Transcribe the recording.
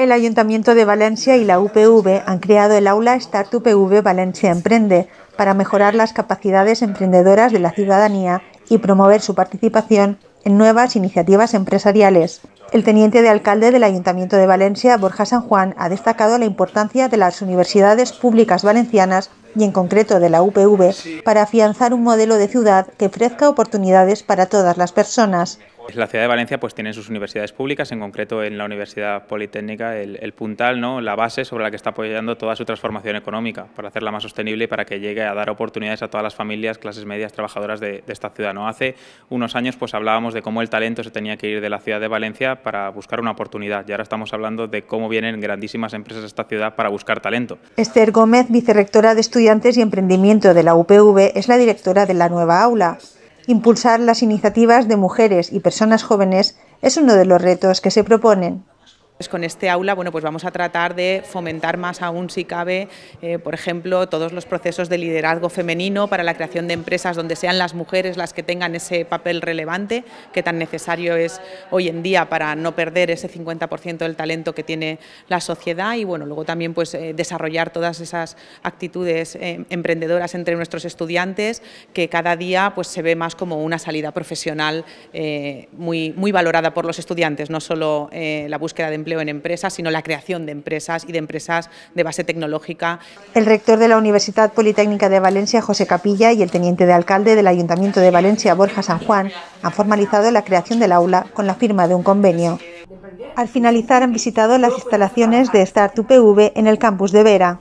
El Ayuntamiento de Valencia y la UPV han creado el aula Start UPV Valencia Emprende para mejorar las capacidades emprendedoras de la ciudadanía y promover su participación en nuevas iniciativas empresariales. El teniente de alcalde del Ayuntamiento de Valencia, Borja San Juan, ha destacado la importancia de las universidades públicas valencianas y en concreto de la UPV para afianzar un modelo de ciudad que ofrezca oportunidades para todas las personas. La ciudad de Valencia pues tiene sus universidades públicas, en concreto en la Universidad Politécnica, el, puntal, ¿no? la base sobre la que está apoyando toda su transformación económica para hacerla más sostenible y para que llegue a dar oportunidades a todas las familias, clases medias, trabajadoras de, esta ciudad. ¿no? Hace unos años pues hablábamos de cómo el talento se tenía que ir de la ciudad de Valencia para buscar una oportunidad y ahora estamos hablando de cómo vienen grandísimas empresas a esta ciudad para buscar talento. Esther Gómez, vicerrectora de Estudiantes y Emprendimiento de la UPV, es la directora de la nueva aula. Impulsar las iniciativas de mujeres y personas jóvenes es uno de los retos que se proponen. Pues con este aula bueno, pues vamos a tratar de fomentar más aún, si cabe, eh, por ejemplo, todos los procesos de liderazgo femenino para la creación de empresas donde sean las mujeres las que tengan ese papel relevante que tan necesario es hoy en día para no perder ese 50% del talento que tiene la sociedad y bueno, luego también pues, eh, desarrollar todas esas actitudes eh, emprendedoras entre nuestros estudiantes que cada día pues, se ve más como una salida profesional muy, muy valorada por los estudiantes, no solo la búsqueda de empleo en empresas, sino la creación de empresas y de empresas de base tecnológica. El rector de la Universidad Politécnica de Valencia, José Capilla, y el teniente de alcalde del Ayuntamiento de Valencia, Borja San Juan, han formalizado la creación del aula con la firma de un convenio. Al finalizar han visitado las instalaciones de Start UPV en el campus de Vera.